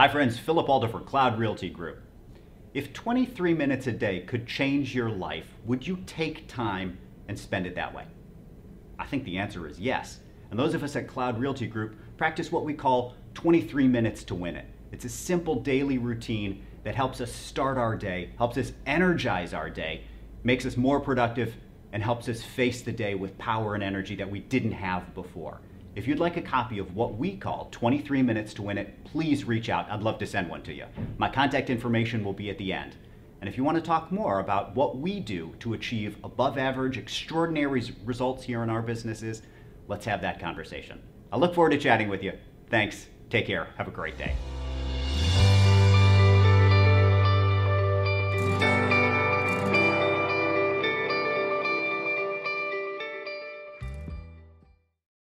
Hi, friends. Philip Alder for Kloud Realty Group. If 23 minutes a day could change your life, would you take time and spend it that way? I think the answer is yes. And those of us at Kloud Realty Group practice what we call 23 minutes to win it. It's a simple daily routine that helps us start our day, helps us energize our day, makes us more productive, and helps us face the day with power and energy that we didn't have before. If you'd like a copy of what we call 23 Minutes to Win It, please reach out. I'd love to send one to you. My contact information will be at the end. And if you want to talk more about what we do to achieve above average, extraordinary results here in our businesses, let's have that conversation. I look forward to chatting with you. Thanks. Take care. Have a great day.